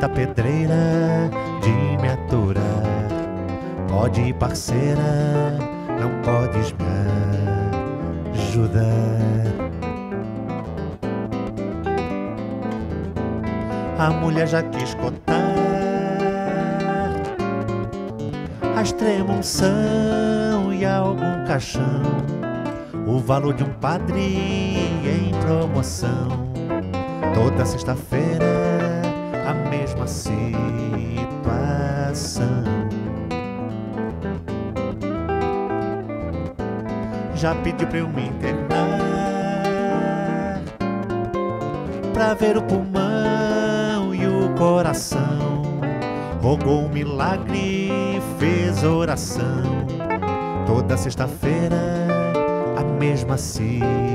Tá pedreira de me aturar. Pode ir, parceira, não podes me ajudar. A mulher já quis cotar a extrema unção e algum caixão. O valor de um padre em promoção. Toda sexta-feira, situação. Já pediu pra eu me internar Pra ver o pulmão e o coração. Rogou um milagre, fez oração. Toda sexta-feira, a mesma situação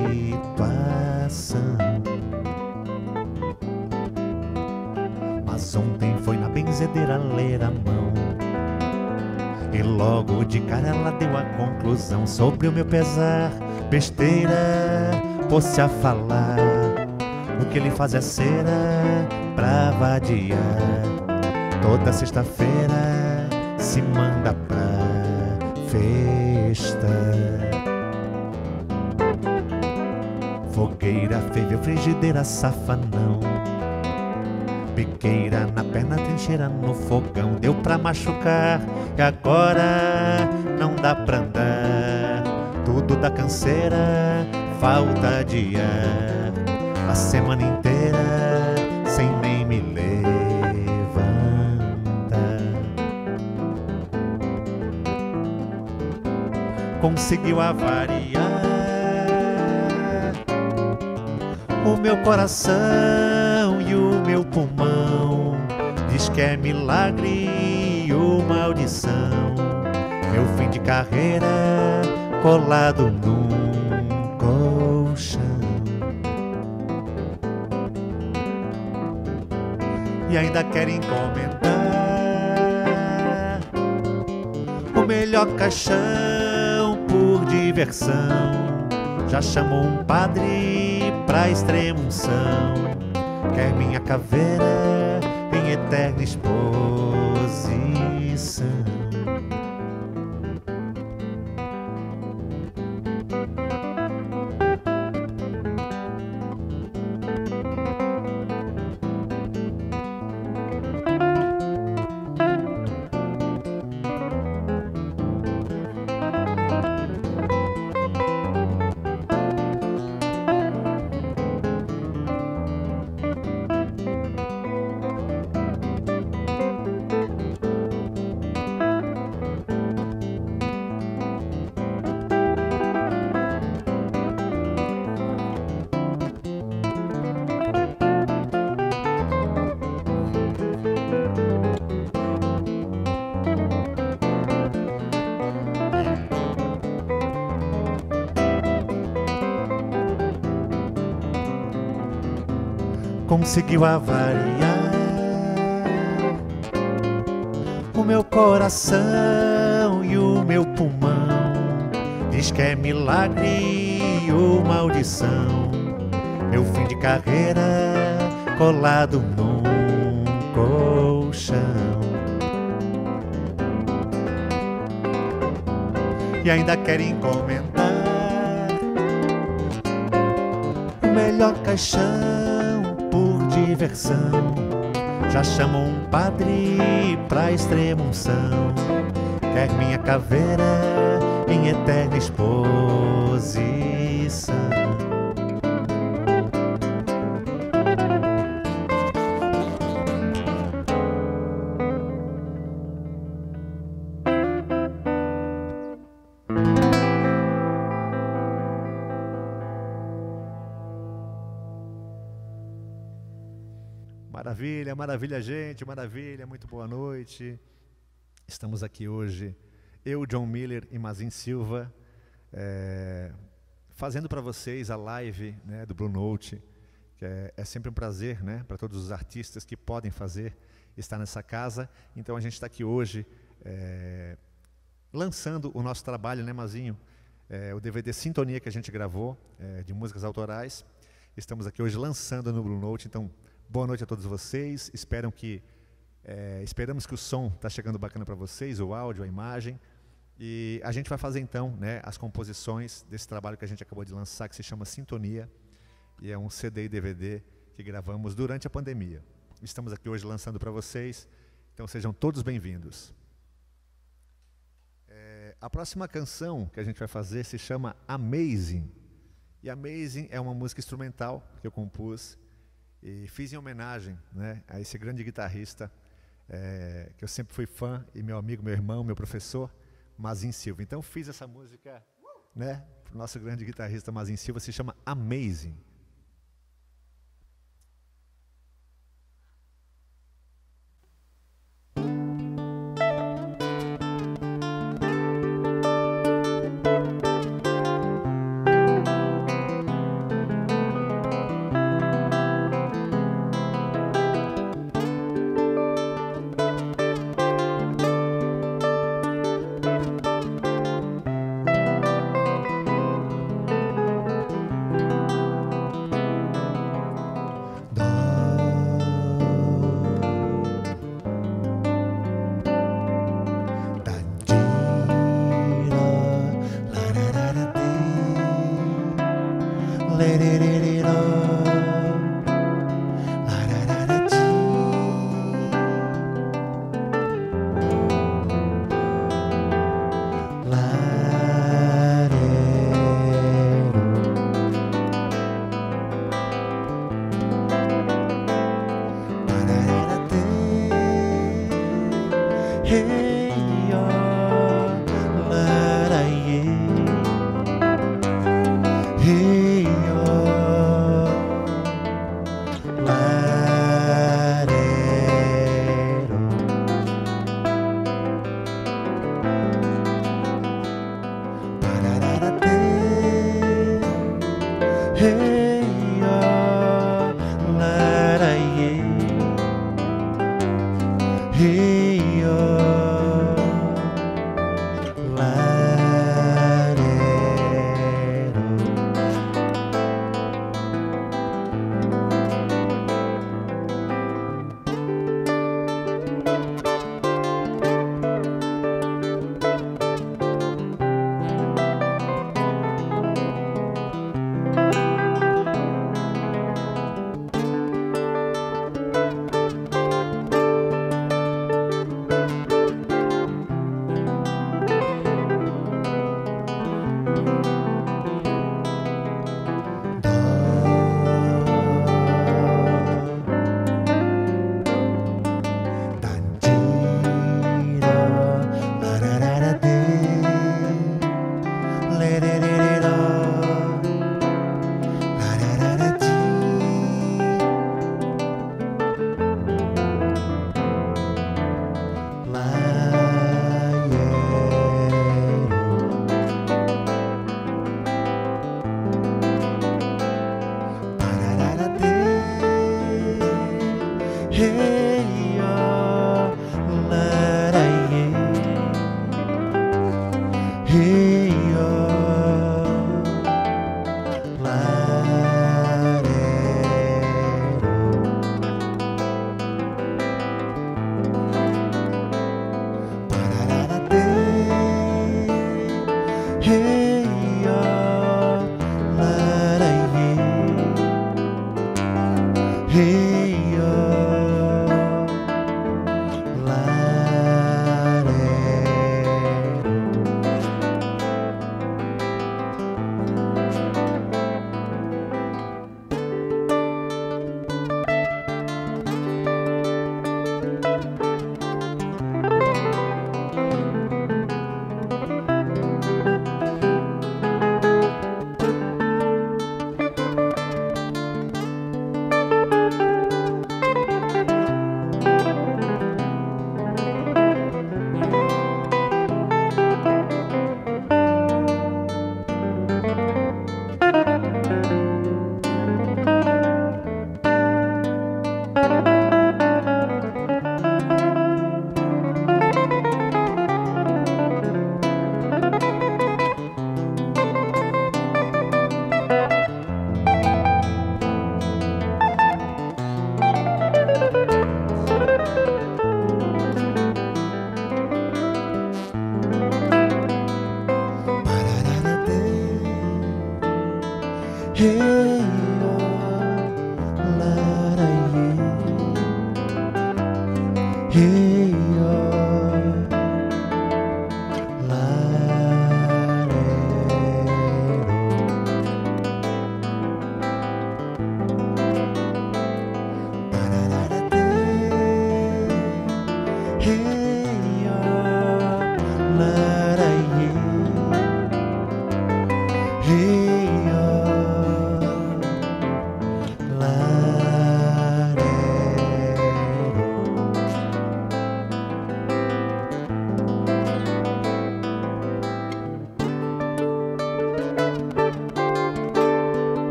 foi na benzedeira ler a mão e logo de cara ela deu a conclusão sobre o meu pesar. Besteira, pôs-se a falar. O que ele faz é cera pra vadiar. Toda sexta-feira se manda pra festa. Fogueira, ferveu, frigideira, safanão. Piqueira na perna, trincheira no fogão, deu pra machucar e agora não dá pra andar. Tudo dá canseira, falta de ar. A semana inteira sem nem me levantar. Conseguiu avariar o meu coração meu pulmão. Diz que é milagre ou maldição. Meu fim de carreira colado num colchão. E ainda querem comentar o melhor caixão por diversão. Já chamou um padre pra extrema unção Quer minha caveira em eterna exposição. Conseguiu avariar o meu coração e o meu pulmão. Diz que é milagre ou maldição. Meu fim de carreira colado num colchão. E ainda quer encomendar o melhor caixão diversão. Já chamou um padre pra extremunção. Quer minha caveira em eterna exposição. Maravilha, gente, maravilha, muito boa noite. Estamos aqui hoje, eu, John Miller e Mazin Silva, é, fazendo para vocês a live né, do Blue Note, que é, é sempre um prazer né, para todos os artistas que podem fazer estar nessa casa. Então a gente está aqui hoje é, lançando o nosso trabalho, né, Mazinho? É, o DVD Sintonia que a gente gravou, de músicas autorais. Estamos aqui hoje lançando no Blue Note, então Boa noite a todos vocês. Esperam que, é, esperamos que o som está chegando bacana para vocês, o áudio, a imagem. E a gente vai fazer então né, as composições desse trabalho que a gente acabou de lançar, que se chama Sintonia. E é um CD e DVD que gravamos durante a pandemia. Estamos aqui hoje lançando para vocês, então sejam todos bem-vindos. É, a próxima canção que a gente vai fazer se chama Amazing. E Amazing é uma música instrumental que eu compus e fiz em homenagem né, a esse grande guitarrista, é, que eu sempre fui fã, e meu amigo, meu irmão, meu professor, Mazin Silva. Então fiz essa música né, para o nosso grande guitarrista Mazin Silva, se chama Amazing. Hey.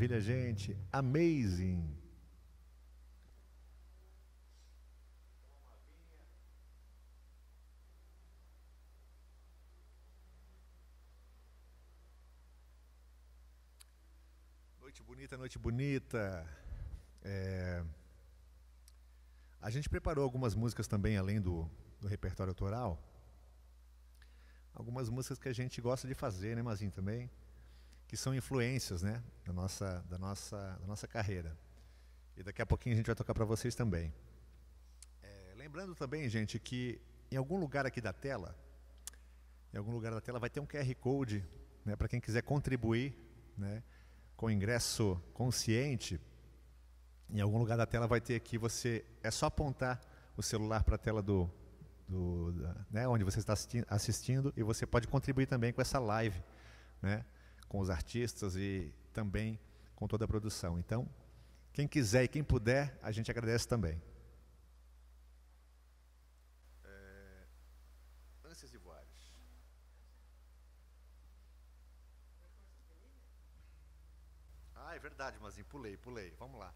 Maravilha, gente. Amazing. Noite bonita, noite bonita. É... A gente preparou algumas músicas também, além do, do repertório autoral. Algumas músicas que a gente gosta de fazer, né, Mazinho, também que são influências né, da, nossa, da, nossa, da nossa carreira. E daqui a pouquinho a gente vai tocar para vocês também. É, lembrando também, gente, que em algum lugar aqui da tela, em algum lugar da tela vai ter um QR Code né, para quem quiser contribuir né, com ingresso consciente. Em algum lugar da tela vai ter aqui, você é só apontar o celular para a tela do, do da, né, onde você está assistindo e você pode contribuir também com essa live. Né? Com os artistas e também com toda a produção. Então, quem quiser e quem puder, a gente agradece também. É... Ânsias Ivoários. Ah, é verdade, Mazinho, pulei, pulei. Vamos lá.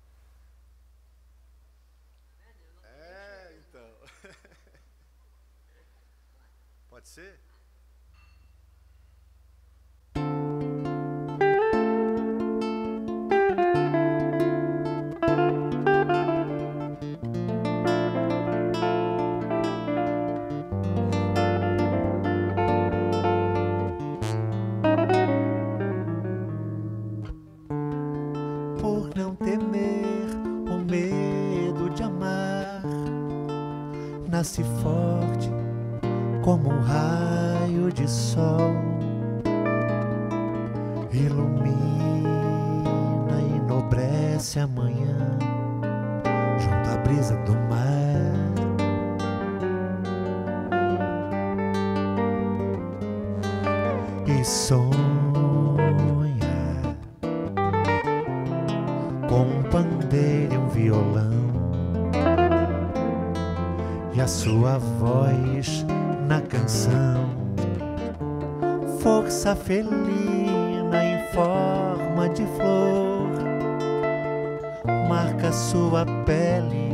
É, então. Pode ser? Sua pele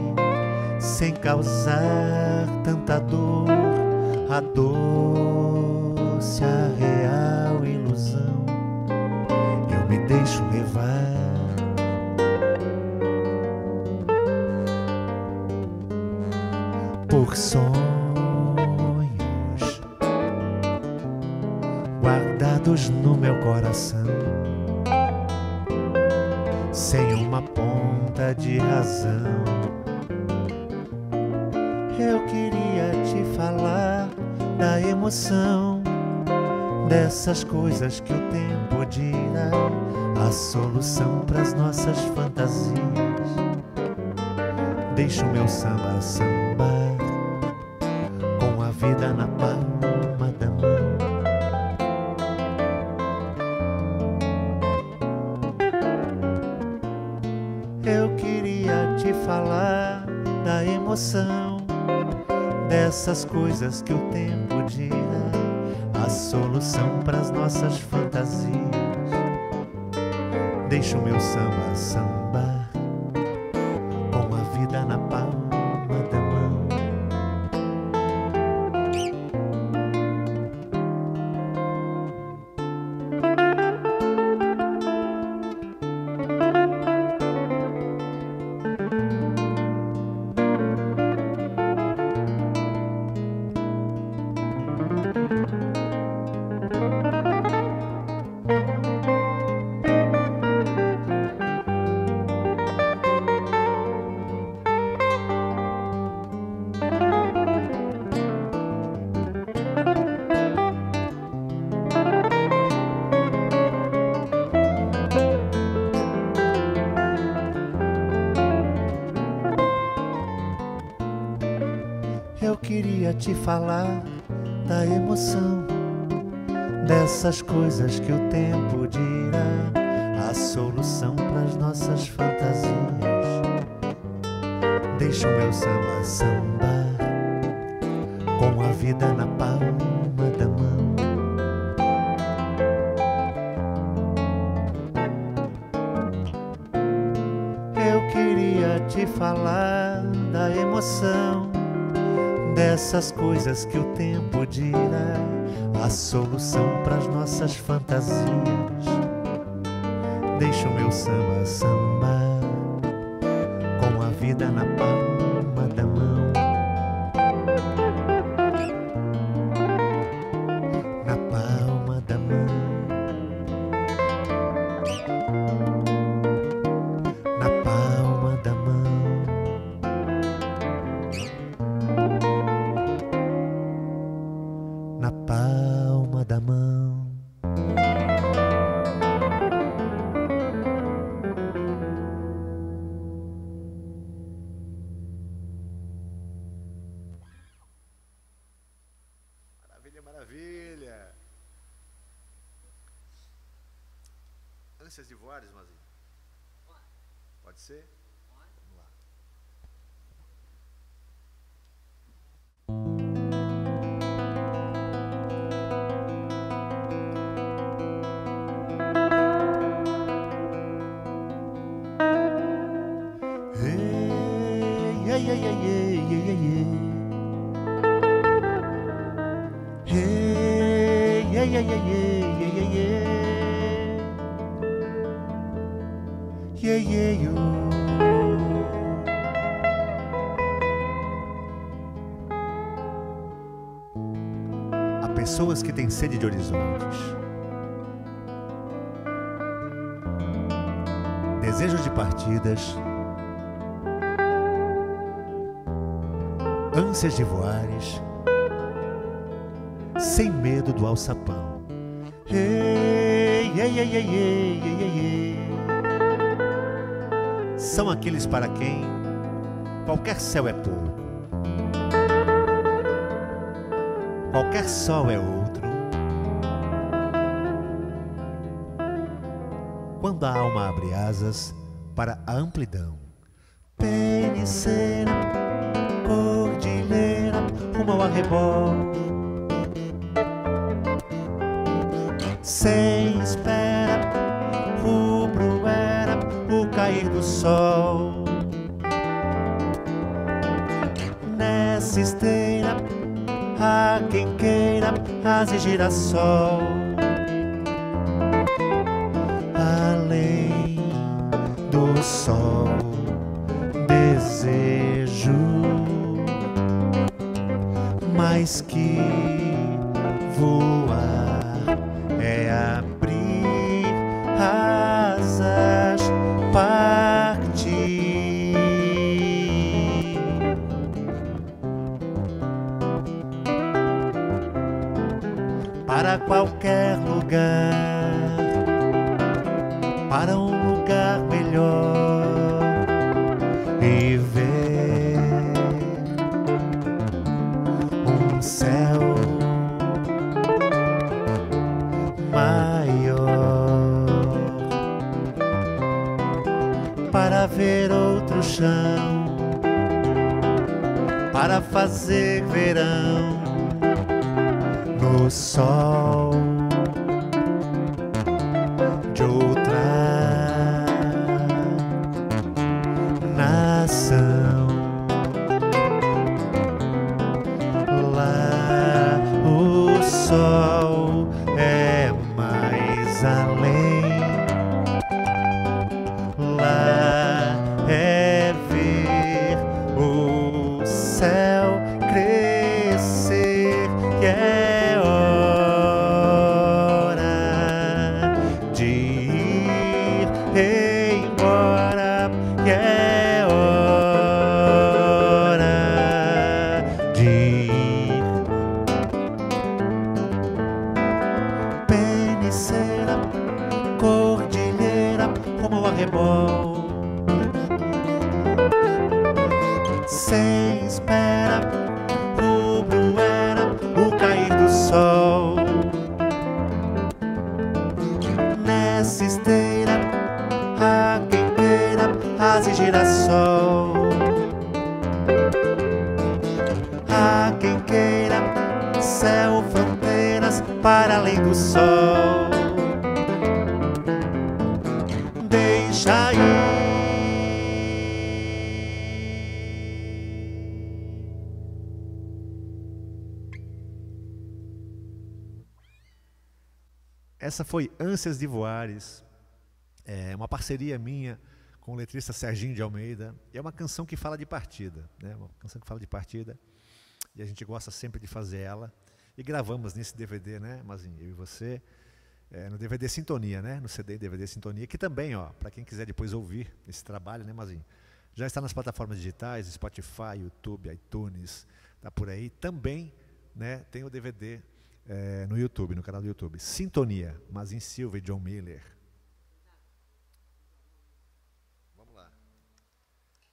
sem causar tanta dor. A fosse a real ilusão, eu me deixo levar. Por sonhos guardados no meu coração, sem uma ponta de razão. Eu queria te falar da emoção dessas coisas que o tempo dirá, a solução para as nossas fantasias. Deixa o meu samba sambar com a vida na coisas que o coisas que o samba pessoas que têm sede de horizontes. Desejos de partidas. ânsias de voares, sem medo do alçapão. Ei, ei, ei, ei, ei, ei, ei. São aqueles para quem qualquer céu é pouco, qualquer sol é outro. Quando a alma abre asas para a amplidão, peniceira cordilheira rumo ao arrebol. E girassol. Para qualquer lugar, para um lugar melhor e ver um céu maior para ver outro chão, para fazer verão sol Essa foi Ânsias de Voares, é uma parceria minha com o letrista Serginho de Almeida. É uma canção que fala de partida, né? Uma canção que fala de partida. E a gente gosta sempre de fazer ela. E gravamos nesse DVD, né, Mazinho, eu e você, é, no DVD Sintonia, né? No CD DVD Sintonia, que também, ó, para quem quiser depois ouvir esse trabalho, né, Mazinho? Já está nas plataformas digitais, Spotify, YouTube, iTunes, tá por aí. Também, né, tem o DVD é, no YouTube, no canal do YouTube. Sintonia, Mazinho Silva e John Miller. Vamos lá.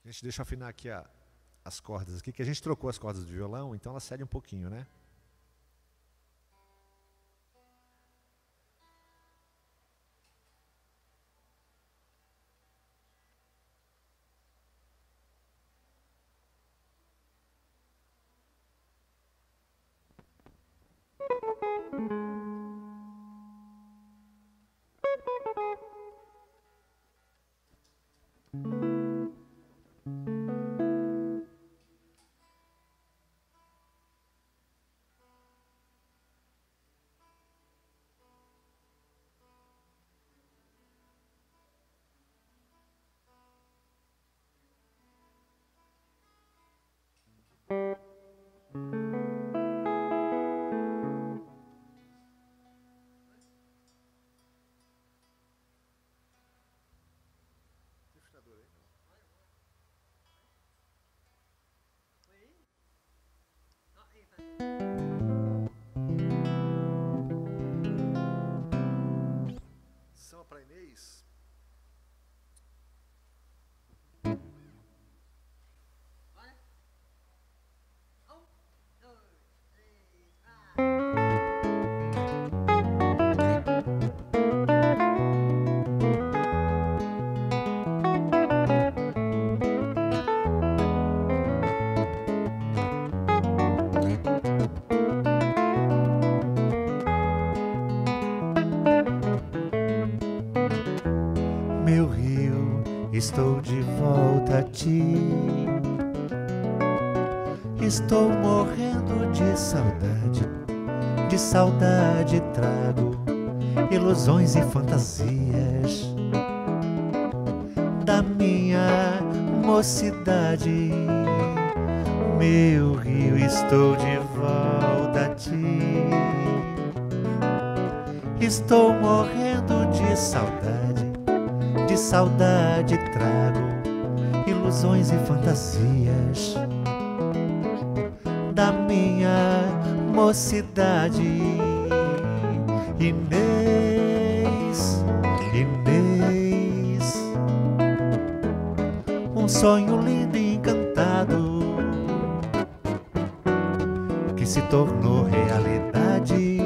Gente, deixa afinar aqui a, as cordas aqui, que a gente trocou as cordas do violão, então ela cede um pouquinho, né? De saudade trago ilusões e fantasias da minha mocidade. Meu rio, estou de volta a ti. Estou morrendo de saudade, de saudade trago ilusões e fantasias mocidade. Inês, Inês, um sonho lindo e encantado que se tornou realidade.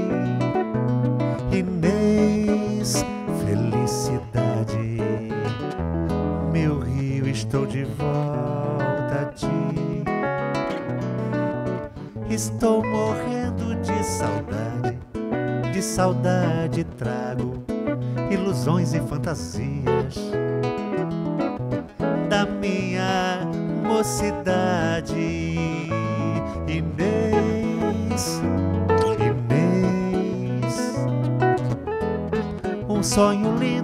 Inês, felicidade, meu rio, estou de volta a ti. Estou morrendo saudade, de saudade trago ilusões e fantasias da minha mocidade. Inês, Inês, um sonho lindo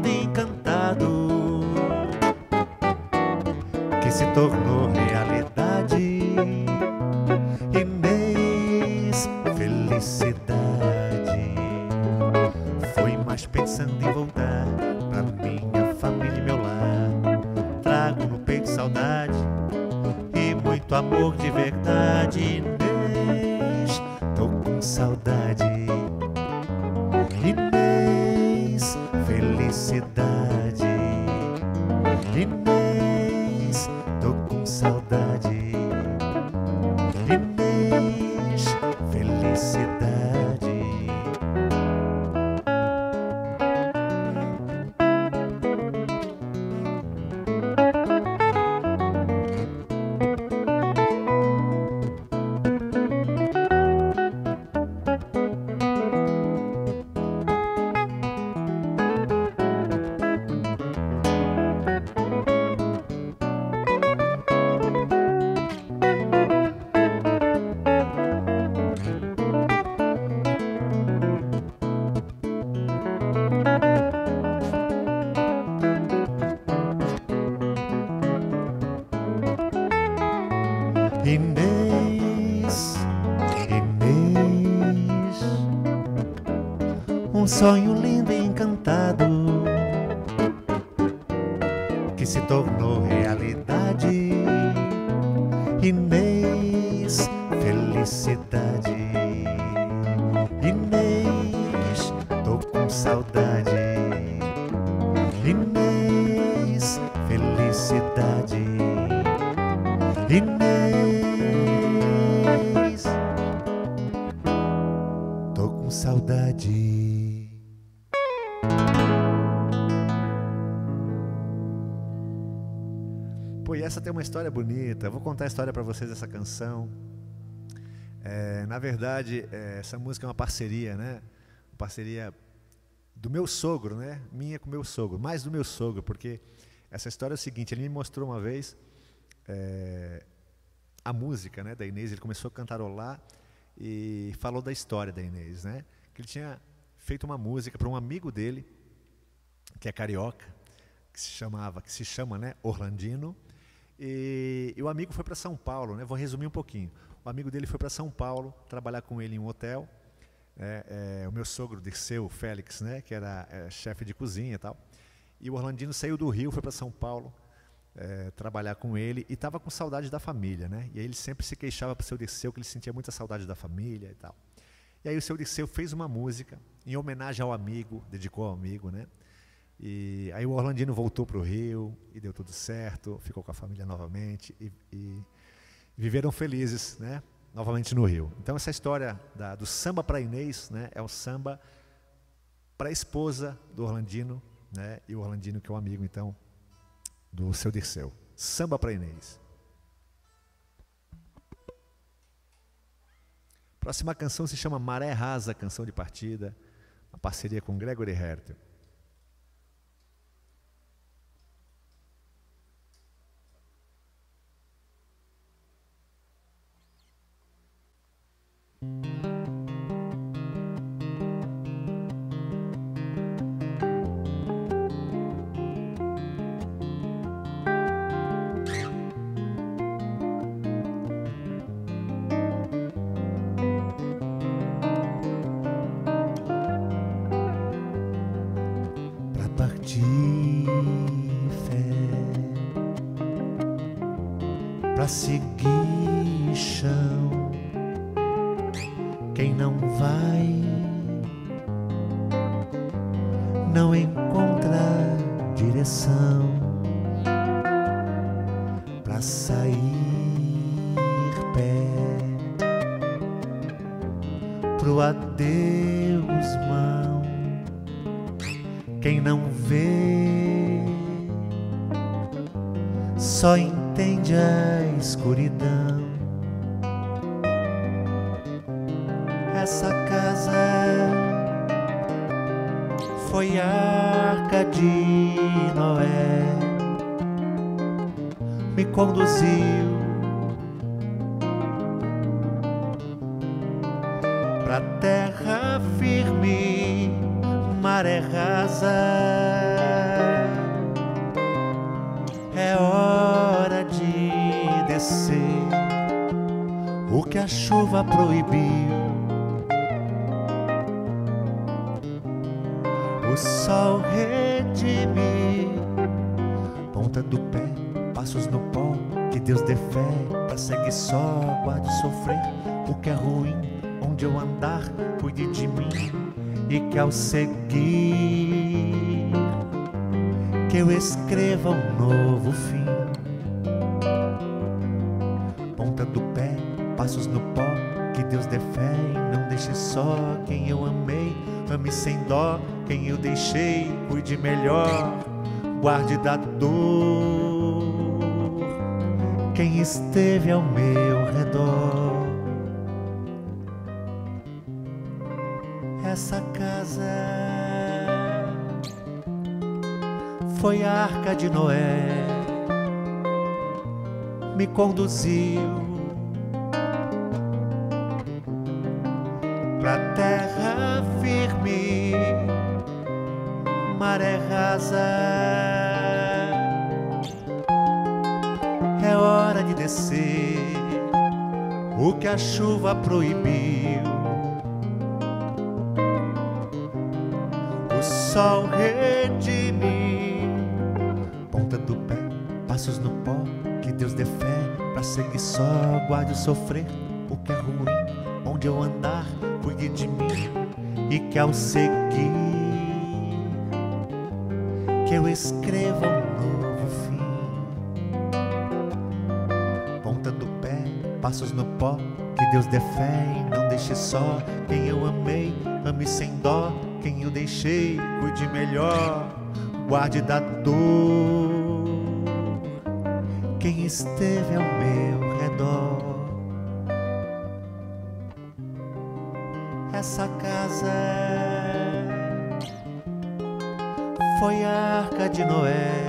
um sonho Pô, e essa tem uma história bonita. Eu vou contar a história para vocês dessa canção. É, na verdade, é, essa música é uma parceria, né? Uma parceria do meu sogro, né? Minha com meu sogro, mais do meu sogro, porque essa história é o seguinte: ele me mostrou uma vez é, a música, né, da Inês. Ele começou a cantarolar e falou da história da Inês, né? Que ele tinha feito uma música para um amigo dele, que é carioca, que se chamava, que se chama, né, Orlandino. E, e o amigo foi para São Paulo, né? Vou resumir um pouquinho. O amigo dele foi para São Paulo trabalhar com ele em um hotel. É, é, o meu sogro, Dirceu Félix, né, que era é, chefe de cozinha e tal. E o Orlandino saiu do Rio, foi para São Paulo é, trabalhar com ele e estava com saudade da família, né? E aí ele sempre se queixava para o seu Dirceu que ele sentia muita saudade da família e tal. E aí o seu Dirceu fez uma música em homenagem ao amigo, dedicou ao amigo, né? E aí o Orlandino voltou para o Rio e deu tudo certo, ficou com a família novamente e, e viveram felizes, né? Novamente no Rio. Então essa história da, do samba para Inês, né? É o samba para a esposa do Orlandino, né? E o Orlandino que é um amigo então do seu Dirceu. Samba para Inês. Próxima canção se chama Maré Rasa, canção de partida, uma parceria com Gregory Hertel. Casa foi a arca de Noé, me conduziu pra terra firme, maré rasa. É hora de descer o que a chuva proibiu. Sol redime, ponta do pé, passos no pó. Que Deus dê fé pra seguir só, guarde sofrer o que é ruim. Onde eu andar, cuide de mim e que ao seguir que eu escreva um novo fim. Ponta do pé, passos no pó, que Deus dê fé e não deixe só quem eu amei. Ame sem dó. Quem eu deixei, cuide melhor, guarde da dor. Quem esteve ao meu redor. Essa casa foi a arca de Noé, me conduziu a chuva proibiu. O sol redime, ponta do pé, passos no pó. Que Deus dê fé pra seguir só, guarde o sofrer, o que é ruim. Onde eu andar, cuide de mim e que ao seguir só quem eu amei. Ame sem dó quem eu deixei. Cuide melhor, guarde da dor. Quem esteve ao meu redor. Essa casa foi a arca de Noé,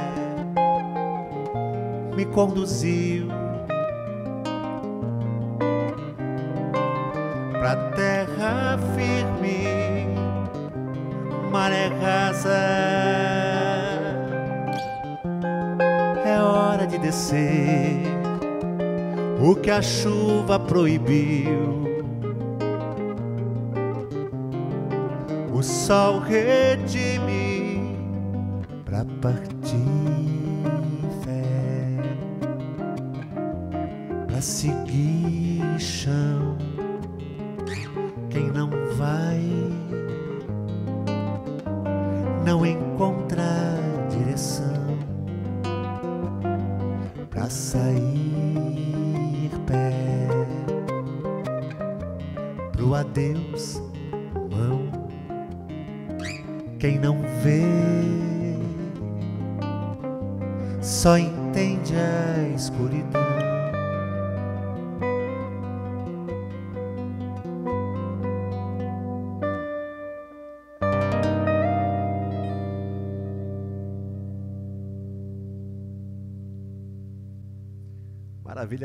me conduziu pra terra firme, maré rasa. É hora de descer o que a chuva proibiu. O sol redime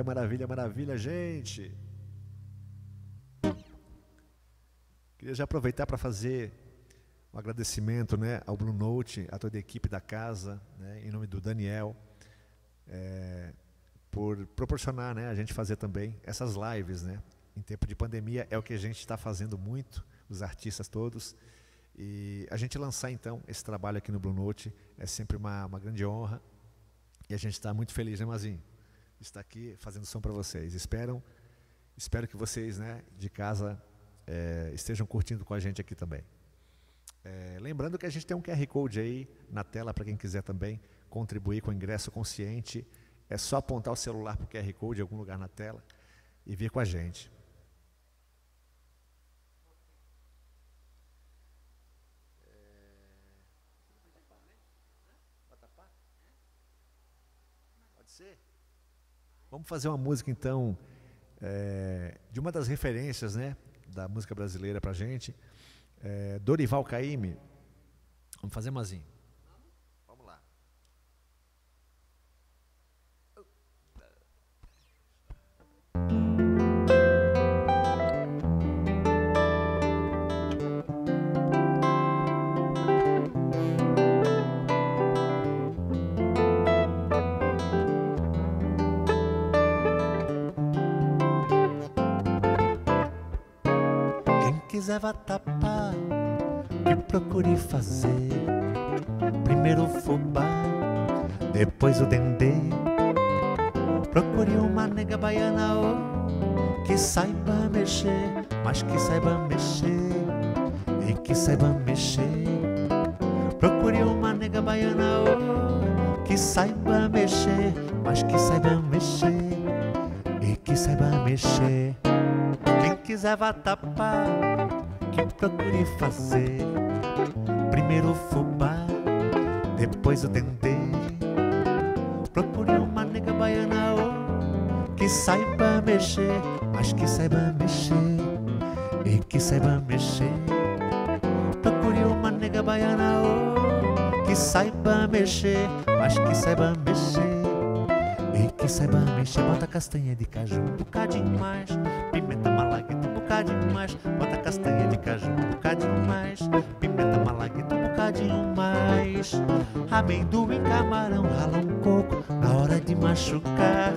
Maravilha, maravilha, maravilha, gente. Queria já aproveitar para fazer um agradecimento né, ao Blue Note, a toda a equipe da casa, né, em nome do Daniel, é, por proporcionar né, a gente fazer também essas lives. Né, em tempo de pandemia é o que a gente está fazendo muito, os artistas todos. E a gente lançar então esse trabalho aqui no Blue Note é sempre uma, uma grande honra. E a gente está muito feliz, né, Mazinho? Estar aqui fazendo som para vocês. Espero, espero que vocês, né, de casa, é, estejam curtindo com a gente aqui também. É, lembrando que a gente tem um QR Code aí na tela para quem quiser também contribuir com o ingresso consciente. É só apontar o celular para o QR Code em algum lugar na tela e vir com a gente. Pode ser? Vamos fazer uma música então é, de uma das referências, né, da música brasileira para gente. É, Dorival Caymmi. Vamos fazer. Vamos Vá tapar que procure fazer primeiro o fubá, depois o dendê. Procure uma nega baiana oh, que saiba mexer, mas que saiba mexer e que saiba mexer. Procure uma nega baiana oh, que saiba mexer, mas que saiba mexer e que saiba mexer. Quem quiser vá tapar, que procure fazer primeiro o fubá, depois o dendê. Procure uma nega baiana oh, que saiba mexer, mas que saiba mexer e que saiba mexer. Procure uma nega baiana oh, que saiba mexer, mas que saiba mexer e que saiba mexer. Bota castanha de caju um bocadinho mais, pimenta malagueta um bocadinho mais, amendoim, camarão, rala um coco na hora de machucar,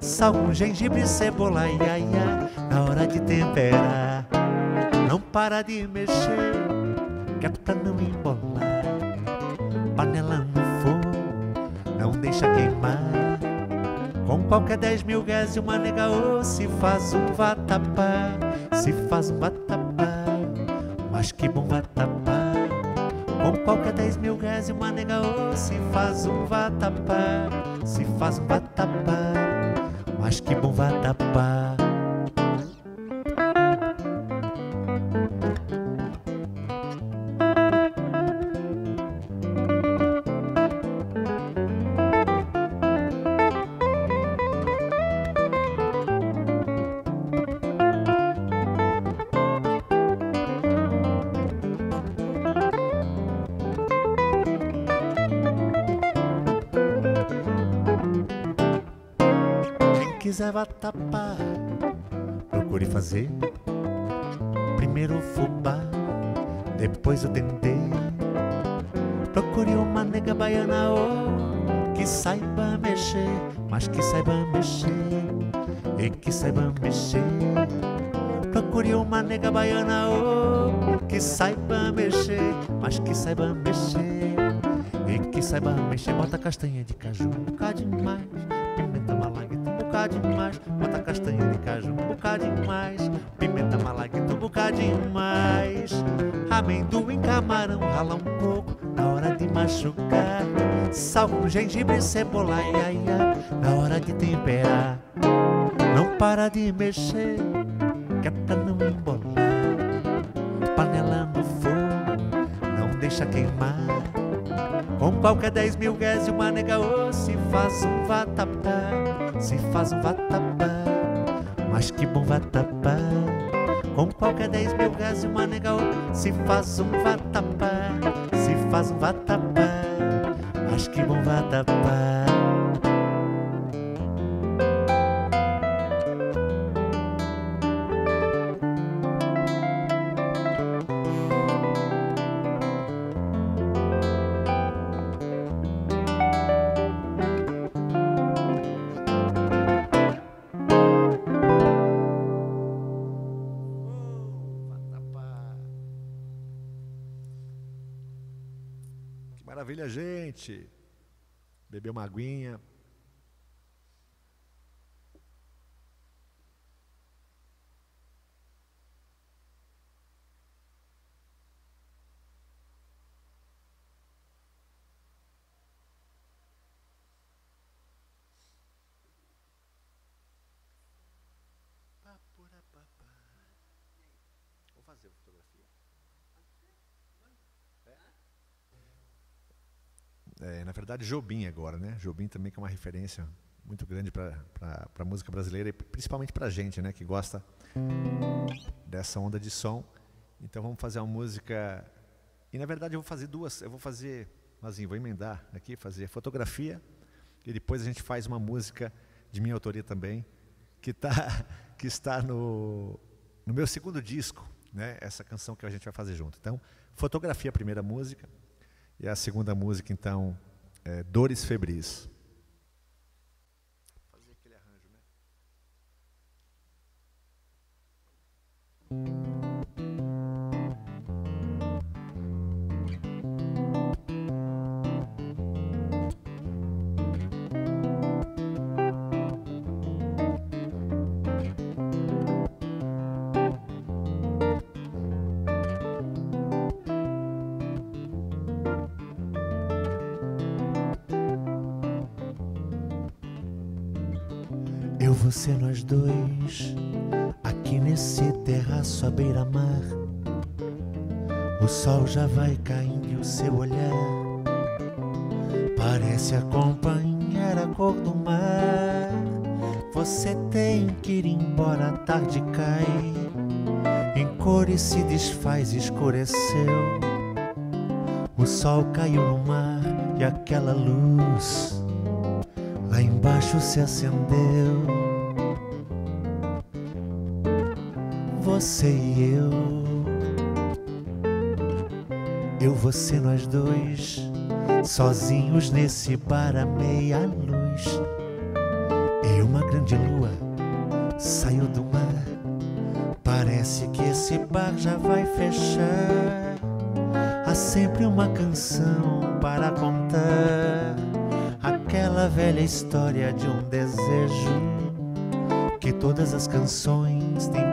sal com gengibre, cebola, ia, ia, na hora de temperar. Não para de mexer, que é pra não embolar. Panela no fogo, não deixa queimar. Com qualquer 10 mil gás e uma nega ou se faz um vatapá, e que saiba mexer. Procure uma nega baiana oh, que saiba mexer, mas que saiba mexer e que saiba mexer. Bota castanha de caju um bocadinho mais, pimenta malagueta um bocadinho mais, bota castanha de caju um bocadinho mais, pimenta malagueta um bocadinho mais, amendoim, camarão, rala um pouco na hora de machucar, sal com gengibre, cebola, ia, ia, na hora de temperar. Para de mexer, que é não embolar. Panela no fogo, não deixa queimar. Com qualquer 10 mil gás e uma nega ou se faz um vatapá, se faz um vatapá, mas que bom vatapá. Com qualquer 10 mil gás e uma nega ou se faz um vatapá, se faz um vatapá, mas que bom vatapá. Na verdade, Jobim agora, né? Jobim também que é uma referência muito grande para a música brasileira e principalmente para a gente, né? Que gosta dessa onda de som. Então vamos fazer uma música. E na verdade eu vou fazer duas. Eu vou fazer, mas vou emendar aqui, fazer fotografia e depois a gente faz uma música de minha autoria também, que, tá, que está no, no meu segundo disco, né? Essa canção que a gente vai fazer junto. Então, fotografia a primeira música e a segunda música então é Dores Febris. Fazer aquele arranjo, né? Você, nós dois, aqui nesse terraço à beira-mar. O sol já vai caindo e o seu olhar parece acompanhar a cor do mar. Você tem que ir embora, a tarde cai, em cores se desfaz, escureceu. O sol caiu no mar e aquela luz lá embaixo se acendeu. Você e eu. Eu, você, nós dois, sozinhos nesse bar à meia luz. E uma grande lua saiu do mar. Parece que esse bar já vai fechar. Há sempre uma canção para contar. Aquela velha história de um desejo que todas as canções têm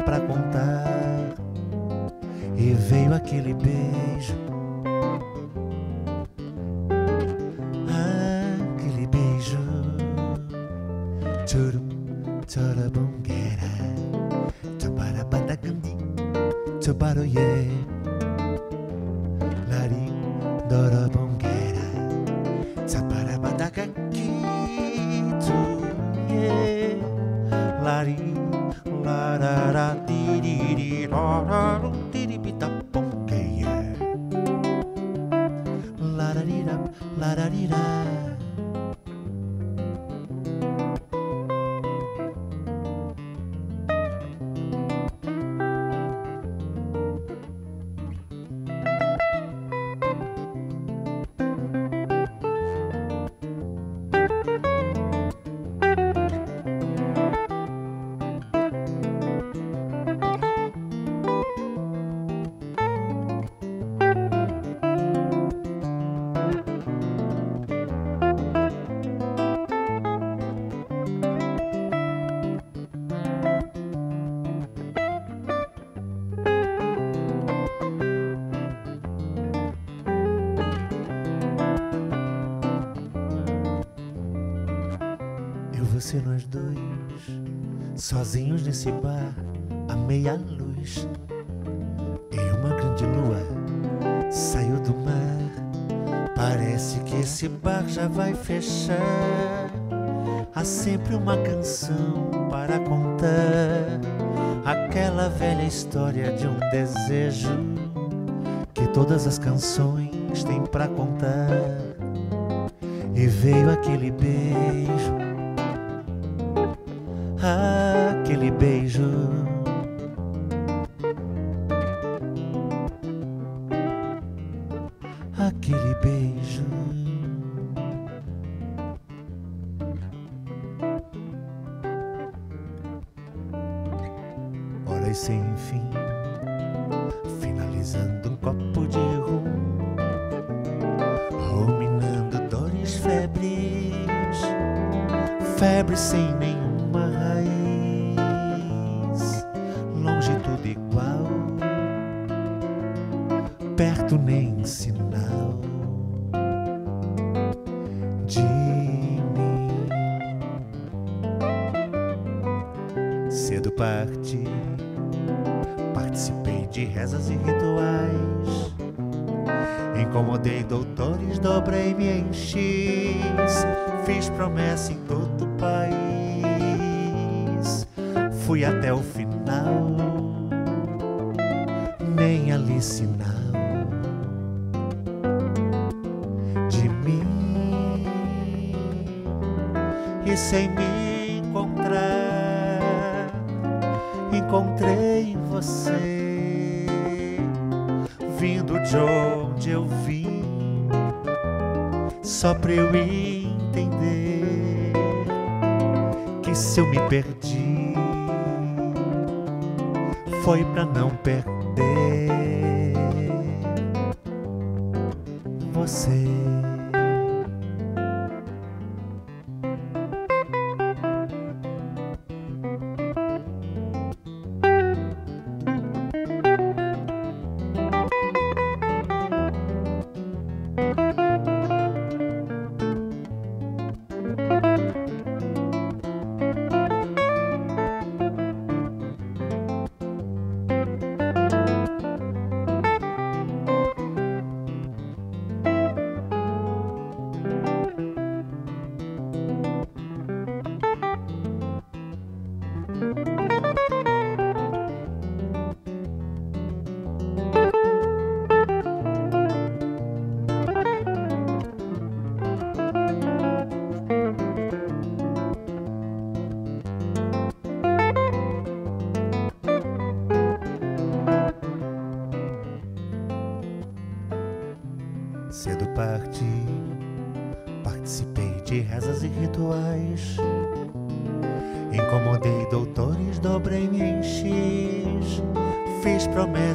veio aquele beijo, nós dois, sozinhos nesse bar, à meia luz. E uma grande lua saiu do mar. Parece que esse bar já vai fechar. Há sempre uma canção para contar. Aquela velha história de um desejo que todas as canções têm para contar. E veio aquele beijo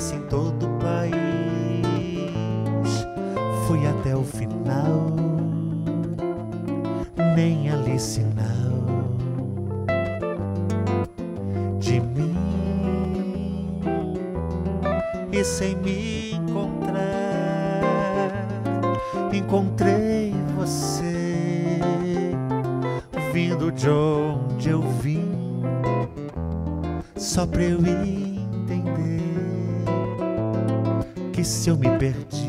Promessa em todo o país. Fui até o final, nem ali sinal de mim. E sem me encontrar, encontrei você vindo de onde eu vim, só pra eu entender se eu me perdi,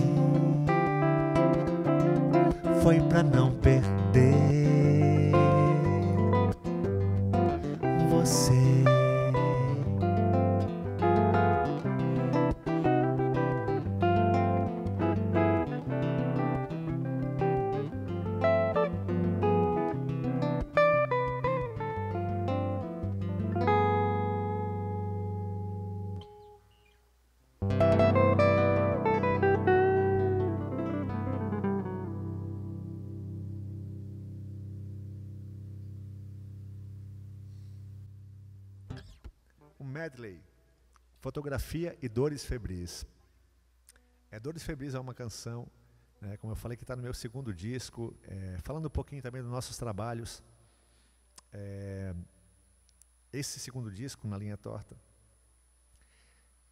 fotografia e dores febris. É, dores febris é uma canção, né, como eu falei, que está no meu segundo disco, é, falando um pouquinho também dos nossos trabalhos. É, esse segundo disco, na linha torta,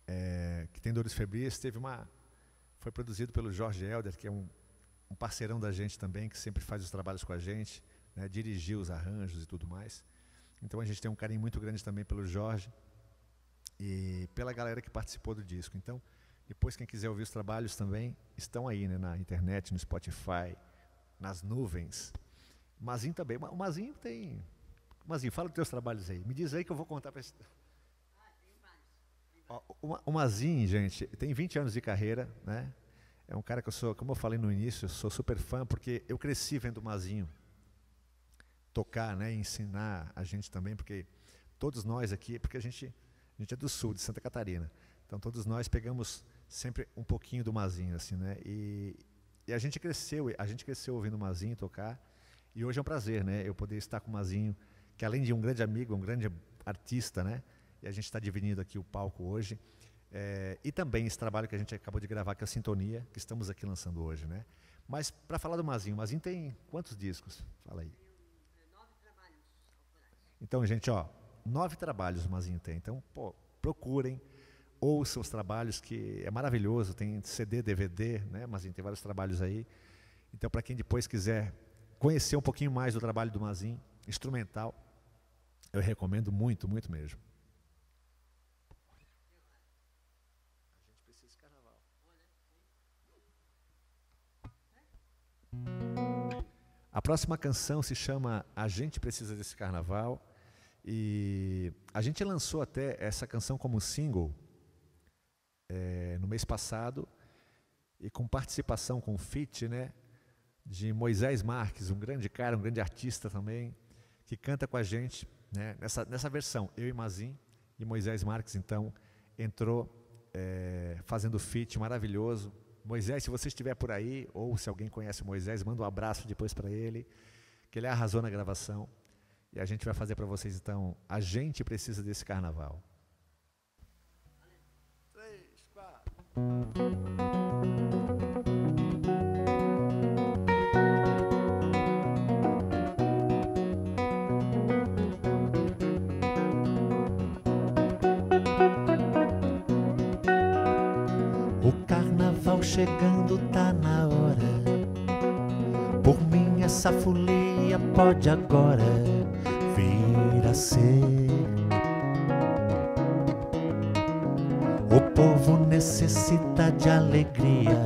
é, que tem dores febris, teve uma, foi produzido pelo Jorge Helder, que é um, um parceirão da gente também, que sempre faz os trabalhos com a gente, né, dirigiu os arranjos e tudo mais. Então a gente tem um carinho muito grande também pelo Jorge e pela galera que participou do disco. Então, depois quem quiser ouvir os trabalhos também estão aí, né, na internet, no Spotify, nas nuvens. Mazinho também. O Mazinho tem. Mazinho, fala dos teus trabalhos aí. Me diz aí que eu vou contar para esse. O, o Mazinho, gente, tem 20 anos de carreira, né? É um cara que eu sou, como eu falei no início, eu sou super fã porque eu cresci vendo o Mazinho tocar, né, e ensinar a gente também, porque todos nós aqui, porque a gente, a gente é do sul, de Santa Catarina, então todos nós pegamos sempre um pouquinho do Mazinho, assim, né, e, e a gente cresceu, a gente cresceu ouvindo o Mazinho tocar, e hoje é um prazer, né, eu poder estar com o Mazinho, que além de um grande amigo, um grande artista, né, e a gente está dividindo aqui o palco hoje, é, e também esse trabalho que a gente acabou de gravar, que é a Sintonia, que estamos aqui lançando hoje, né. Mas para falar do Mazinho, o Mazinho tem quantos discos? Fala aí. Então, gente, ó, nove trabalhos o Mazinho tem. Então, pô, procurem, ouçam os trabalhos, que é maravilhoso. Tem CD, DVD, né, Mazinho? Tem vários trabalhos aí. Então, para quem depois quiser conhecer um pouquinho mais do trabalho do Mazinho, instrumental, eu recomendo muito, muito mesmo. A próxima canção se chama A Gente Precisa desse Carnaval e a gente lançou até essa canção como single é, no mês passado e com participação com feat, né, de Moisés Marques, um grande cara, um grande artista também, que canta com a gente, né, nessa, nessa versão, eu e Mazin e Moisés Marques então entrou é, fazendo feat maravilhoso. Moisés, se você estiver por aí ou se alguém conhece o Moisés, manda um abraço depois para ele, que ele arrasou na gravação. E a gente vai fazer para vocês então. A gente precisa desse carnaval. Três, quatro. O carnaval chegando tá na hora. Por mim essa folia pode agora vir a ser. O povo necessita de alegria,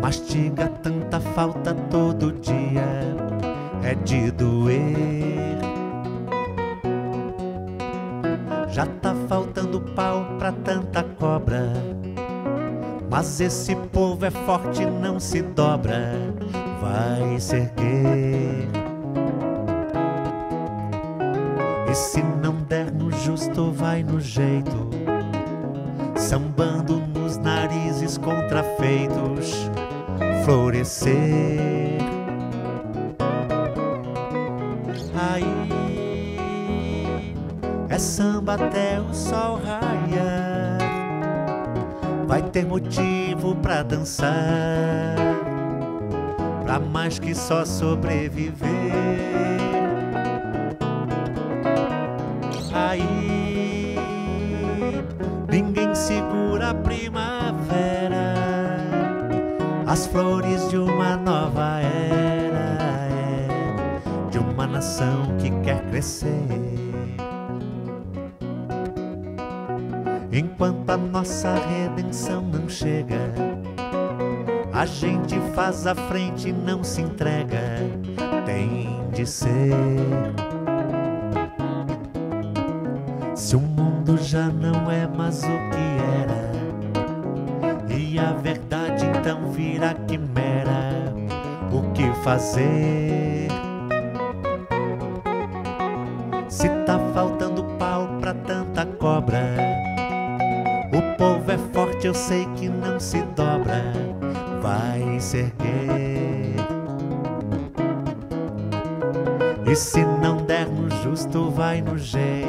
mastiga tanta falta todo dia, é de doer. Já tá faltando pau pra tanta cobra, mas esse povo é forte, não se dobra, vai se erguer. E se não der no justo, vai no jeito, sambando nos narizes contrafeitos, florescer. Aí é samba até o sol raiar, vai ter motivo pra dançar, pra mais que só sobreviver. As flores de uma nova era, é, de uma nação que quer crescer. Enquanto a nossa redenção não chega, a gente faz a frente e não se entrega. Tem de ser. Se o mundo já não é mais o que era, vira quimera, o que fazer? Se tá faltando pau pra tanta cobra, o povo é forte, eu sei que não se dobra, vai se erguer. E se não der no justo, vai no jeito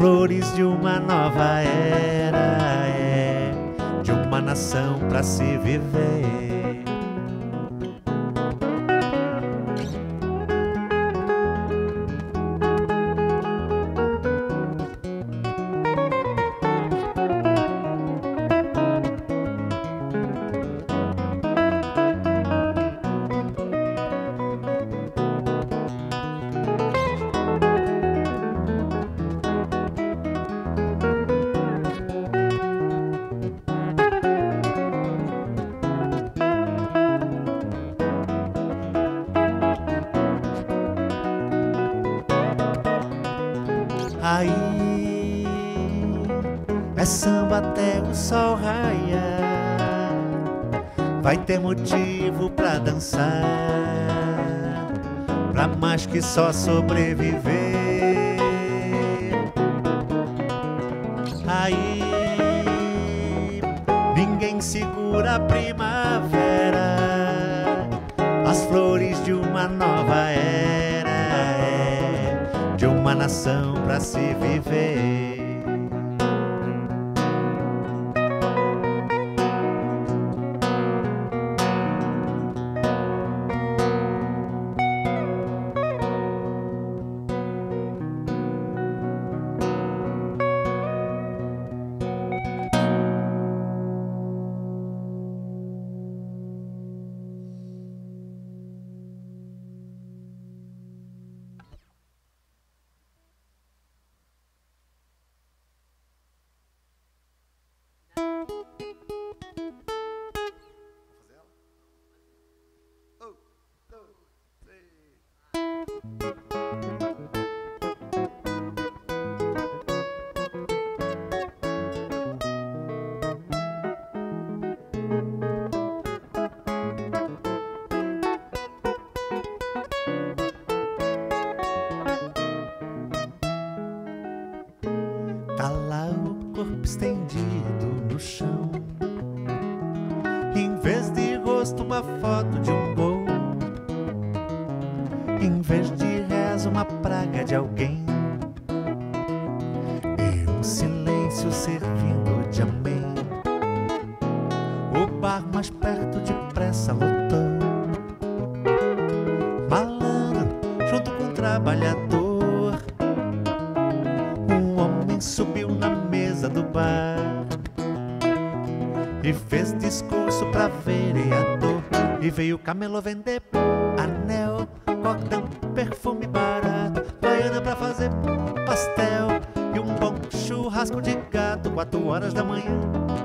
flores de uma nova era, é de uma nação pra se viver. Ter motivo pra dançar, pra mais que só sobreviver. Aí ninguém segura a primavera, as flores de uma nova era, é, de uma nação pra se viver. E veio camelô vender anel, cordão, perfume barato, baiana pra fazer pastel e um bom churrasco de gato. Quatro horas da manhã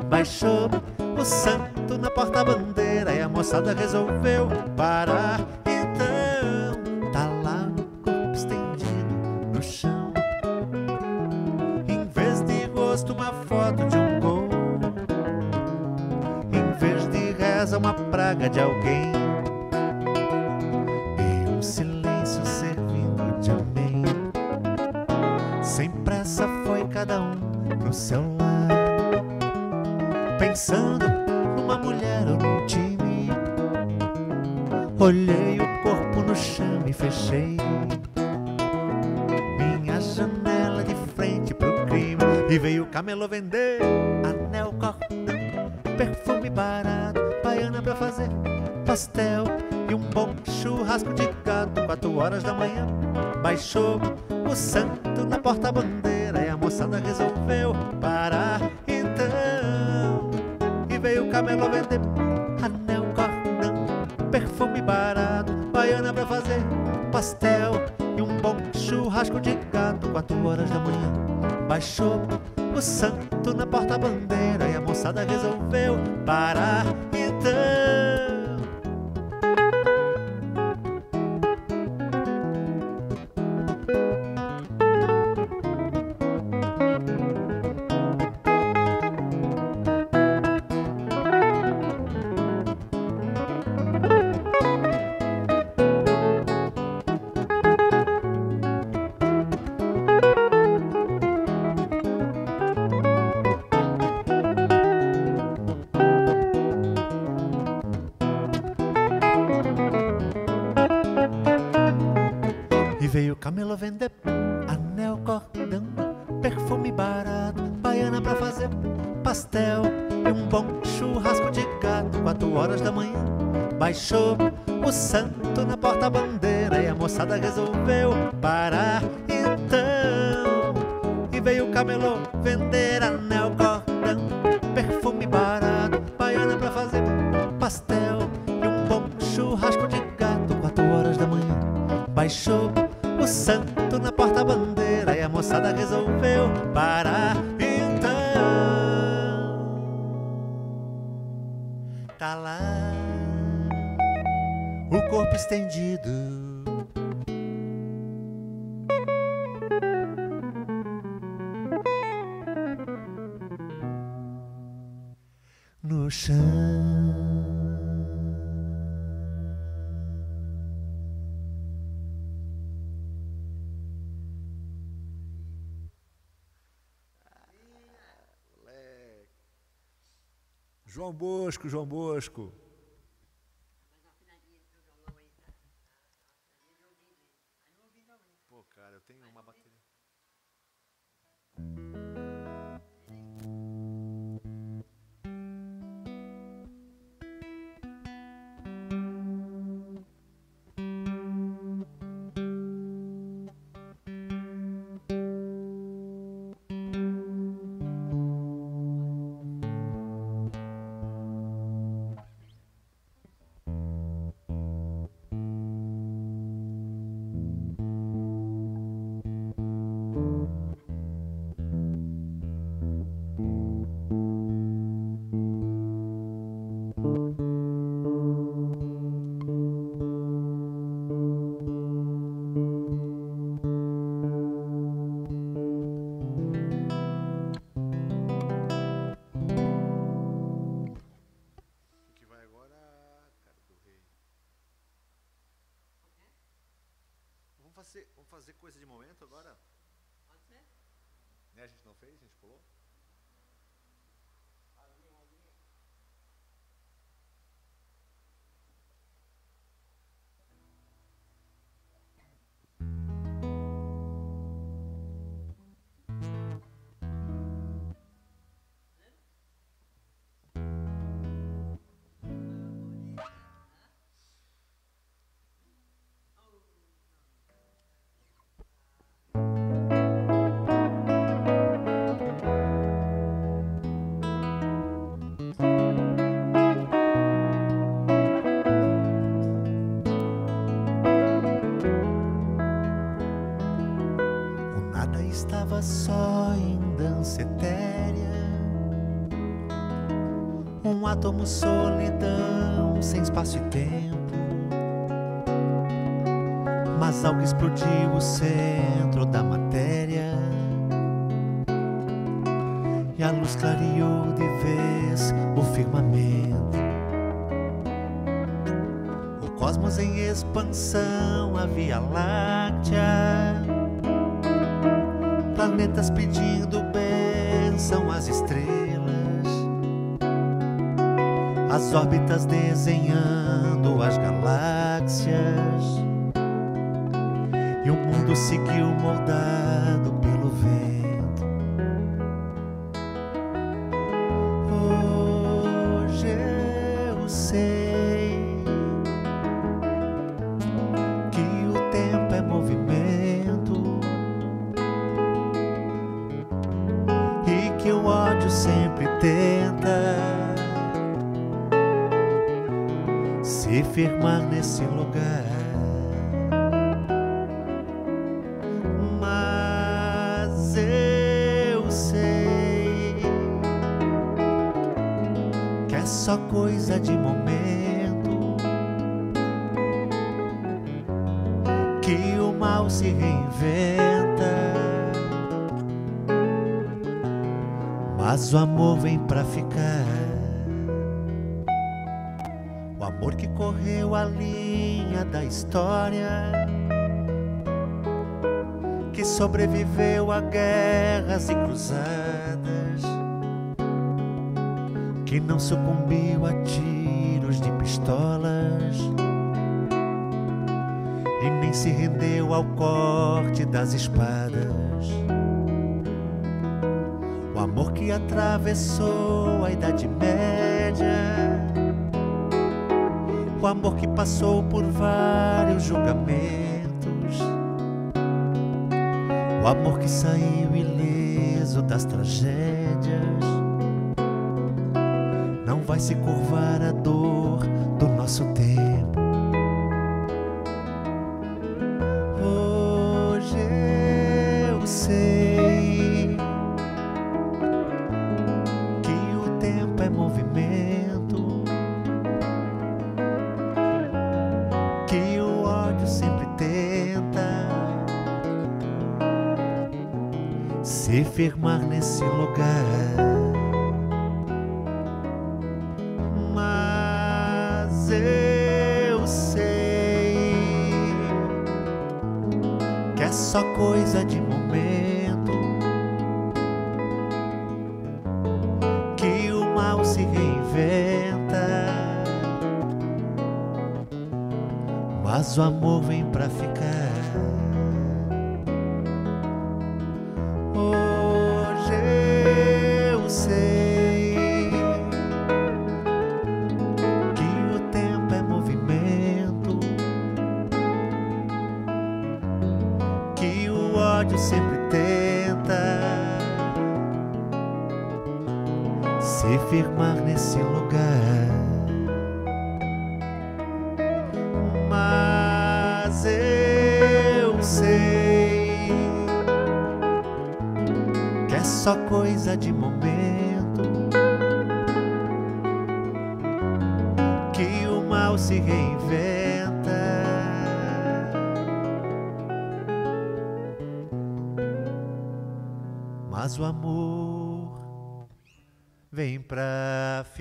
baixou o santo na porta-bandeira e a moçada resolveu parar. Então tá lá o corpo estendido no chão, em vez de rosto, uma É uma praga de alguém. E um silêncio servindo de amém. Sem pressa foi cada um pro seu lado, pensando numa mulher ou num time. Olhei o corpo no chão e fechei minha janela de frente pro crime. E veio o camelô vender. então. Tá lá o corpo estendido. no chão. João Bosco, João Bosco. Átomo solidão, sem espaço e tempo. Mas algo explodiu o centro da matéria. E a luz clareou de vez o firmamento. O cosmos em expansão, a Via Láctea planetas pedindo bênção às estrelas, as órbitas desenhando as galáxias, e o mundo seguiu moldado história. Que sobreviveu a guerras e cruzadas. Que não sucumbiu a tiros de pistolas. E nem se rendeu ao corte das espadas. O amor que atravessou O amor que saiu ileso das tragédias. Não vai se curvar só coisa de momento. Que o mal se reinventa. Mas o amor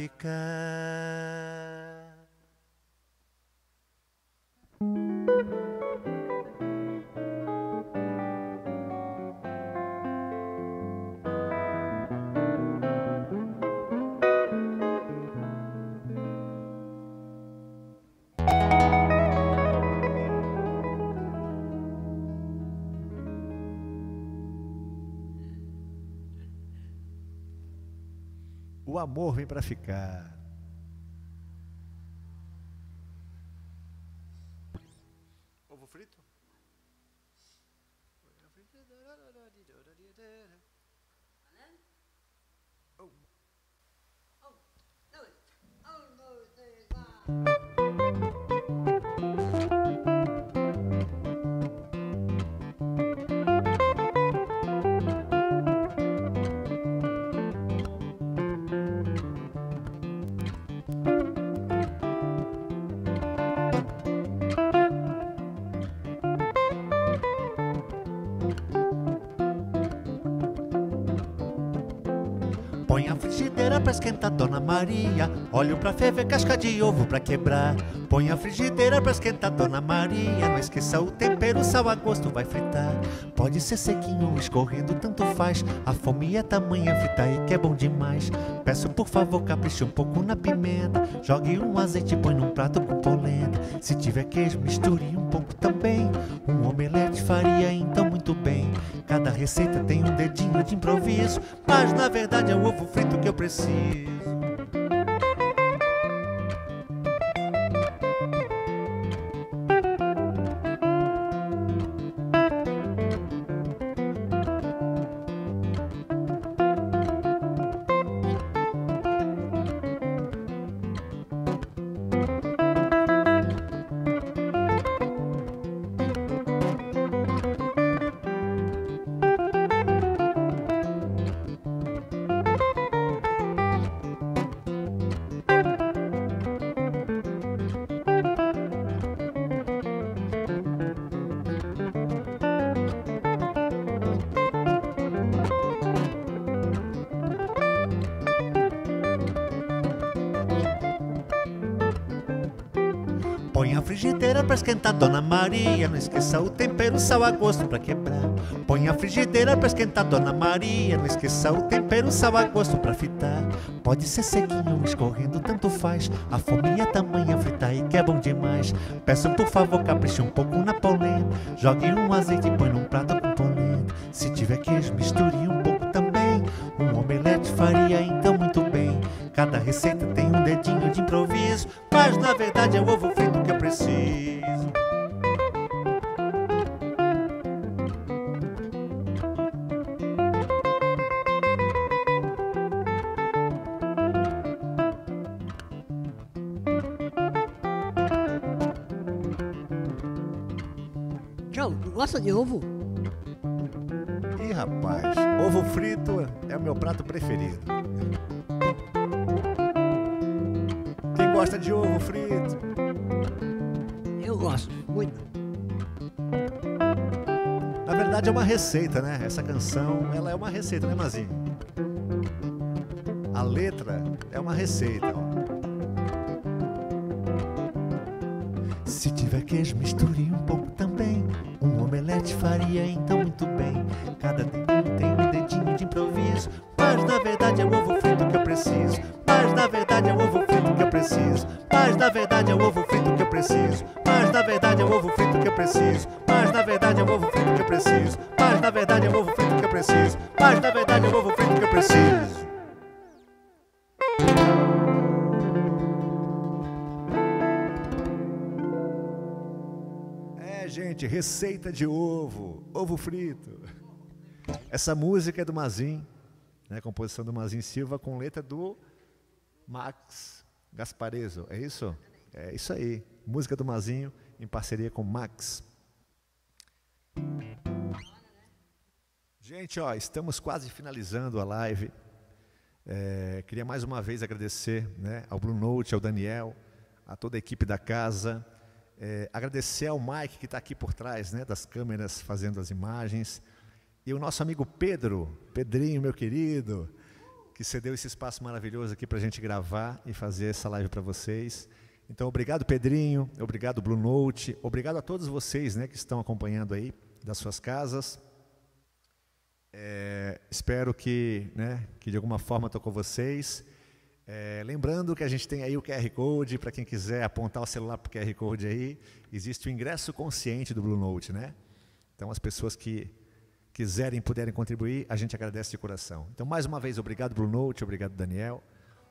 pra amor vem para ficar. Maria. Óleo pra ferver, casca de ovo pra quebrar. Põe a frigideira pra esquentar, Dona Maria. Não esqueça o tempero, sal a gosto vai fritar. Pode ser sequinho escorrendo, tanto faz. A fome é tamanha, fritar e que é bom demais. Peço por favor, capriche um pouco na pimenta. Jogue um azeite, põe num prato com polenta. Se tiver queijo, misture um pouco também. Um omelete faria então muito bem. Cada receita tem um dedinho de improviso, mas na verdade é o ovo frito que eu preciso. Esquentar, Dona Maria. Não esqueça o tempero, sal a gosto pra quebrar. Põe a frigideira pra esquentar, Dona Maria. Não esqueça o tempero, sal a gosto pra fritar. Pode ser sequinho escorrendo, tanto faz. A fome é tamanha, fritar e que é bom demais. Peço por favor, capriche um pouco na polenta. Jogue um azeite e põe num prato com polenta. Se tiver queijo, misture um pouco também. Um omelete faria então muito bem. Cada receita tem um dedinho de improviso, mas na verdade é ovo frito de ovo? Ih, rapaz, ovo frito é o meu prato preferido. Quem gosta de ovo frito? Eu gosto, muito. Na verdade é uma receita, né? Essa canção, ela é uma receita, né, Mazinho? A letra é uma receita, ó. Preciso. Mas na verdade é o ovo frito que eu preciso. Mas na verdade é o ovo frito que eu preciso. Mas na verdade é o ovo frito que eu preciso. Mas na verdade é o ovo frito que eu preciso. Mas na verdade é o ovo frito que eu preciso. Mas na verdade é o ovo frito que eu preciso. É, gente, receita de ovo, ovo frito. Essa música é do Mazin, né, composição do Mazin Silva com letra do Max Gasparezo, é isso? É isso aí, música do Mazinho em parceria com Max. Gente, ó, estamos quase finalizando a live. É, queria mais uma vez agradecer né, ao Blue Note, ao Daniel, a toda a equipe da casa. É, agradecer ao Mike que está aqui por trás né, das câmeras fazendo as imagens. E o nosso amigo Pedro, Pedrinho, meu querido, que cedeu esse espaço maravilhoso aqui para a gente gravar e fazer essa live para vocês. Então, obrigado, Pedrinho, obrigado, Blue Note, obrigado a todos vocês né, que estão acompanhando aí das suas casas. É, espero que, né, que de alguma forma tocou vocês. É, lembrando que a gente tem aí o QR Code, para quem quiser apontar o celular para o QR Code aí, existe o ingresso consciente do Blue Note, né? Então, as pessoas que quiserem, puderem contribuir, a gente agradece de coração. Então, mais uma vez, obrigado, Blue Note, obrigado, Daniel.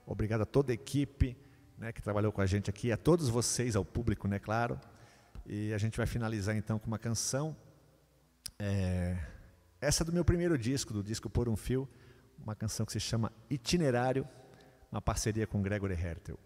Obrigado a toda a equipe né, que trabalhou com a gente aqui, a todos vocês, ao público, né, claro. E a gente vai finalizar então com uma canção. É, essa é do meu primeiro disco, do disco Por um Fio, uma canção que se chama Itinerário, uma parceria com Gregory Hertel.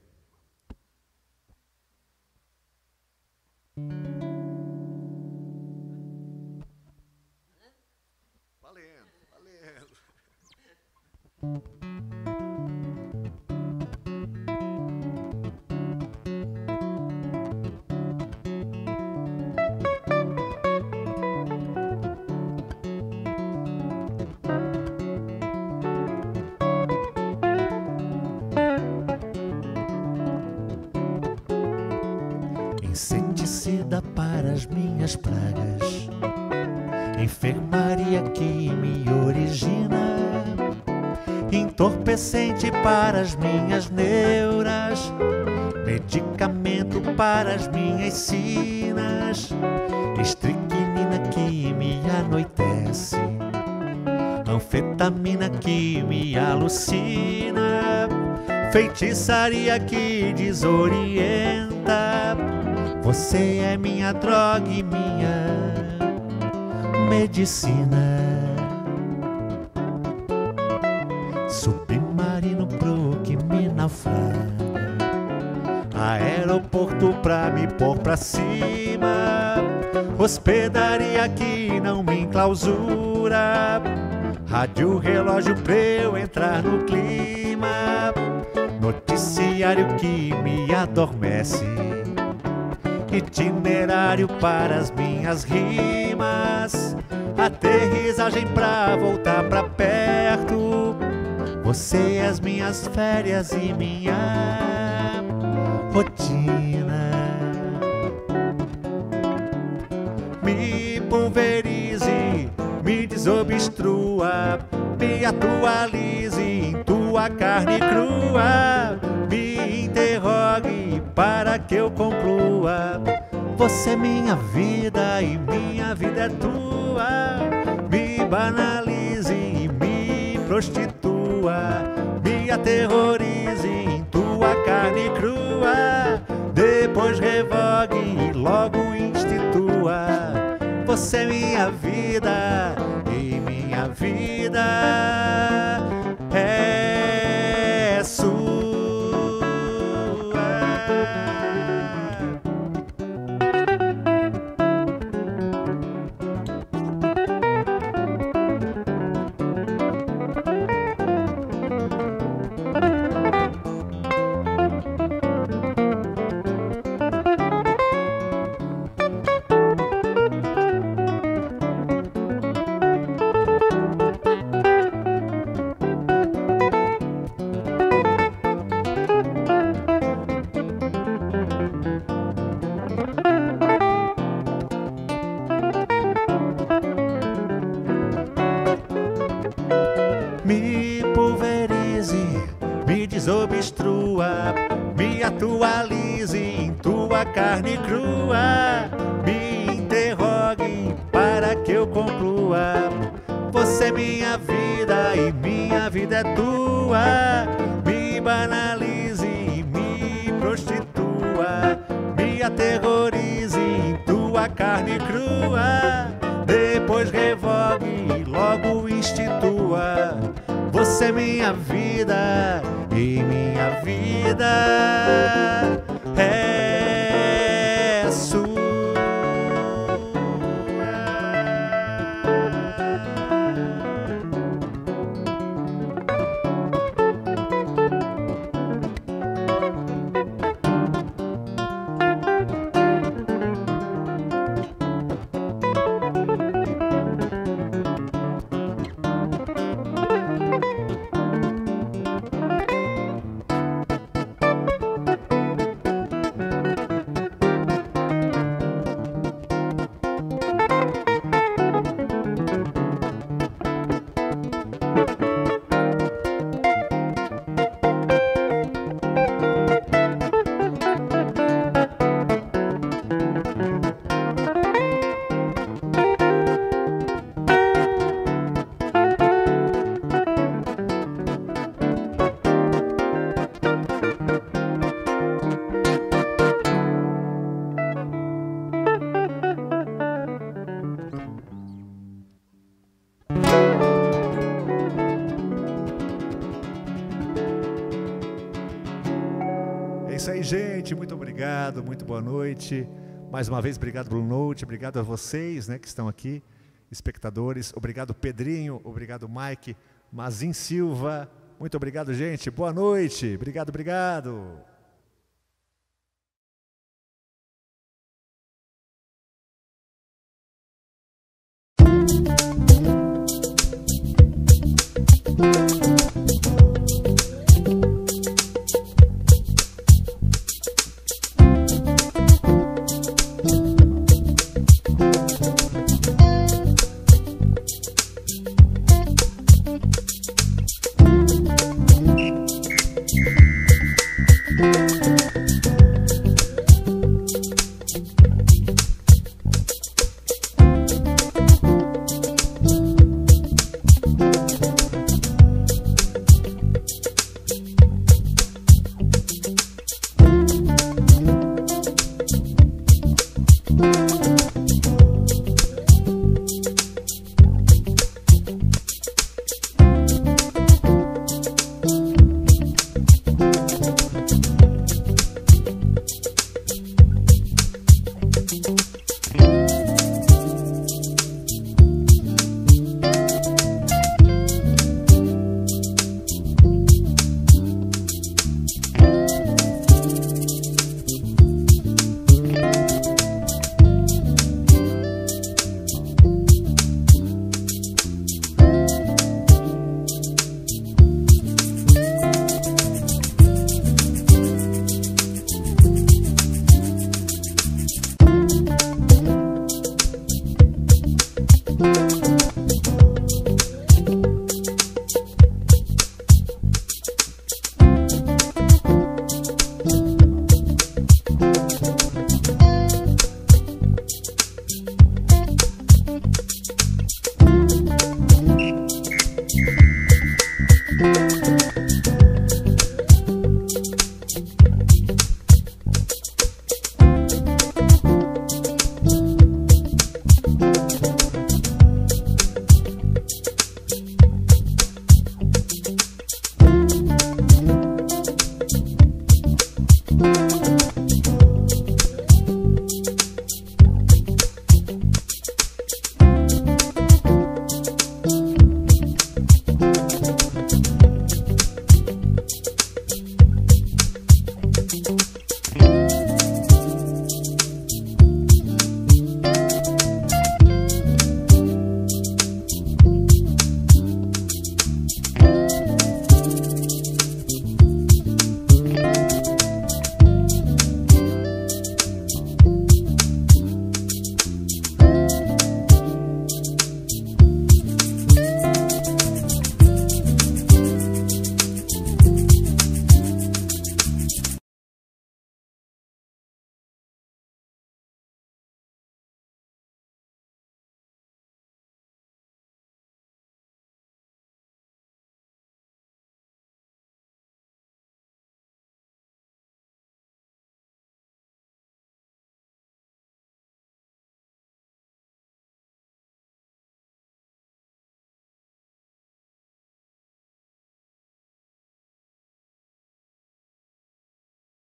Inseticida para as minhas pragas, enfermaria que me origina, entorpecente para as minhas neuras, medicamento para as minhas sinas, estricnina que me anoitece, anfetamina que me alucina, feitiçaria que desorienta. Você é minha droga e minha medicina. Pra cima. Hospedaria que não me enclausura. Rádio relógio pra eu entrar no clima. Noticiário que me adormece itinerário para as minhas rimas, aterrissagem pra voltar pra perto. Você as minhas férias e minha rotina. Pulverize, me desobstrua, me atualize em tua carne crua. Me interrogue para que eu conclua. Você é minha vida e minha vida é tua. Me banalize e me prostitua. Me aterrorize em tua carne crua. Depois revogue e logo institua. Você é minha vida e minha vida carne crua. Depois revogue e logo institua. Você é minha vida e minha vida noite. Mais uma vez, obrigado, Blue Note. Obrigado a vocês né, que estão aqui, espectadores. Obrigado, Pedrinho. Obrigado, Mike. Mazin Silva. Muito obrigado, gente. Boa noite. Obrigado, obrigado.